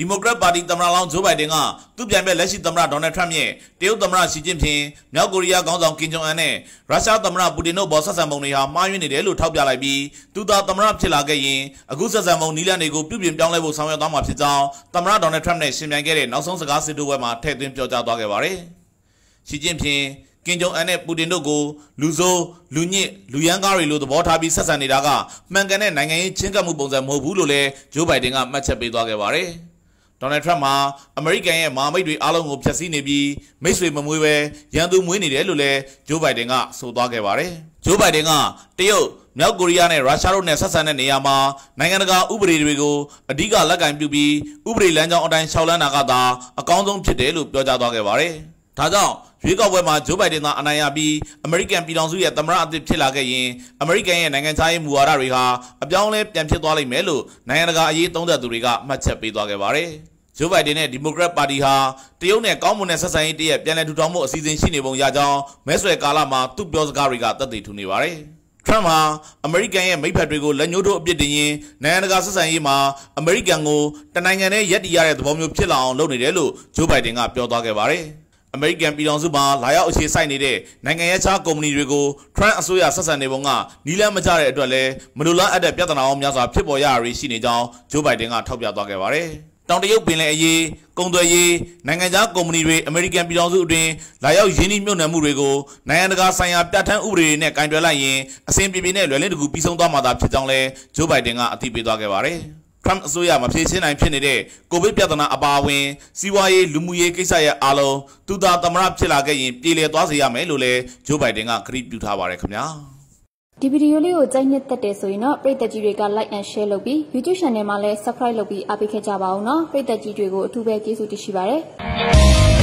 ဒီမိုကရက်ပါတီသမ္မတလောင်းဂျိုးဘိုင်ဒန်ကသူ့ပြိုင်ဘက်လက်ရှိသမ္မတဒေါ်နယ်ထရမ့်ရဲ့တရုတ်သမ္မတရှီကျင်းဖျင်မြောက်ကိုရီးယားခေါင်းဆောင်ကင်ဂျုံအန်နဲ့ရုရှားသမ္မတပူတင်တို့ပေါ်ဆက်ဆံပုံတွေဟာမှားယွင်းနေတယ်လို့ထောက်ပြလိုက်ပြီးသူသာသမ္မတဖြစ်လာခဲ့ရင်အခုဆက်ဆံပုံနီးလန့်တွေကိုပြုပြင်ပြောင်းလဲဖို့ဆောင်ရွက်သွားမှာဖြစ်ကြောင်းသမ္မတဒေါ်နယ်ထရမ့်နဲ့ရှင်ပြိုင်ခဲ့တဲ့နောက်ဆုံးစကားစစ်တိုးပွဲမှာထည့်သွင်းပြောကြားသွားခဲ့ပါတယ်။ရှီကျင်းဖျင်ကင်ဂျုံအန်နဲ့ပူတင်တို့ကိုလူဆိုးလူညစ်လူရန်ကားတွေလိုသဘောထားပြီးဆက်ဆံနေတာကမှန်ကန်တဲ့နိုင်ငံရေးချင်းကပ်မှုပုံစံမဟုတ်ဘူးလို့လည်းဂျိုးဘိုင်ဒန်ကမှတ်ချက်ပေးသွားခဲ့ပါတယ်။ ဒေါ်နယ်ထရမ့်မှာအမေရိကန်ရဲ့မဟာမိတ်တွေအားလုံးကိုဖျက်ဆီးနေပြီးမိတ်ဆွေမမွေးပဲရန်သူမွေးနေတယ်လို့လည်းဂျိုးဘိုင်ဒန်ကဆိုသွားခဲ့ပါတယ်။ဂျိုးဘိုင်ဒန်ကတရုတ်မြောက်ကိုရီးယားနဲ့ရုရှားတို့နဲ့ဆက်ဆံတဲ့နေရာမှာနိုင်ငံတကာဥပဒေတွေကိုအဓိကလက်ကင်ပြုပြီးဥပဒေလမ်းကြောင်းအတိုင်းရှောက်လန်းတာကသာအကောင်းဆုံးဖြစ်တယ်လို့ပြောကြားသွားခဲ့ပါတယ်။ ဒါကြောင့်ရွေးကောက်ပွဲမှာဂျိုးဘိုင်ဒန်သာအနိုင်ရပြီးအမေရိကန်ပြည်ထောင်စုရဲ့သမ္မတအသစ်ဖြစ်လာခဲ့ရင်အမေရိကန်ရဲ့နိုင်ငံခြားရေးမူဝါဒတွေဟာအပြောင်းအလဲပြန်ဖြစ်သွားလိမ့်မယ်လို့နိုင်ငံတကာအရေးသုံးသပ်သူတွေကမှတ်ချက်ပေးသွားခဲ့ပါတယ်။ဂျိုးဘိုင်ဒန်နဲ့ဒီမိုကရက်ပါတီဟာတရုတ်နဲ့ကောင်းမွန်တဲ့ဆက်ဆံရေးတရက်ပြန်လည်ထူထောင်မှုအစီအစဉ်ရှိနေပုံရကြောင်းမဲဆွယ်ကာလမှာသူ့ပြောစကားတွေကသက်သေထူနေပါတယ်။ထရမ့်ဟာအမေရိကန်ရဲ့မိဖက်တွေကိုလက်ညှိုးထိုးအပြစ်တင်ရင်းနိုင်ငံတကာဆက်ဆံရေးမှာအမေရိကန်ကိုတနိုင်ငံနဲ့ယက်တီရတဲ့သဘောမျိုးဖြစ်လာအောင်လုပ်နေတယ်လို့ဂျိုးဘိုင်ဒန်ကပြောသွားခဲ့ပါတယ်။ အမေရိကန်ပြည်ထောင်စုမှာလာရောက်အခြေစိုက်နေတဲ့နိုင်ငံရေးခြားကုမ္ပဏီတွေကိုထရန့်အစိုးရဆက်ဆံနေပုံကနီးလန်းမကျတဲ့အတွက်လည်းမလိုလားအပ်တဲ့ပြဿနာအောင်များစွာဖြစ်ပေါ်ရရရှိနေကြောင်းဂျိုးဘိုင်ဒန်ကထောက်ပြသွားခဲ့ပါတယ်။တောင်တရုတ်ပင်လယ်အရေးကုန်သွယ်ရေးနိုင်ငံခြားကုမ္ပဏီတွေအမေရိကန်ပြည်ထောင်စုအတွင်းလာရောက်ရင်းနှီးမြှုပ်နှံမှုတွေကိုနိုင်ငံတကာဆိုင်ရာပြဋ္ဌာန်းဥပဒေတွေနဲ့ကင်တွယ်လိုက်ရင်အဆင်ပြေပြေနဲ့လွယ်လင်းတကူပြီးဆုံးသွားမှာသာဖြစ်ကြောင်းလဲဂျိုးဘိုင်ဒန်ကအသိပေးသွားခဲ့ပါတယ်။ Trump အစိုးရမဖြေရှင်းနိုင်ဖြစ်နေတဲ့ကိုဗစ်ပြဿနာအပါအဝင်စီးပွားရေးလူမှုရေးကိစ္စရဲ့အားလုံးသူသာသမရဖြစ်လာခဲ့ရင်ပြည်လည်သွားစေရမယ်လို့လည်းဂျိုးဘိုင်ဒန်ကကတိပြုထားပါတယ်ခင်ဗျာ။ဒီဗီဒီယိုလေးကိုကြိုက်နှစ်သက်တယ်ဆိုရင်တော့ပရိသတ်ကြီးတွေက like and share လုပ်ပြီး YouTube channel မှာလည်း subscribe လုပ်ပြီးအားပေးခဲ့ကြပါအောင်နော်ပရိသတ်ကြီးတွေကိုအထူးပဲကျေးဇူးတင်ရှိပါတယ်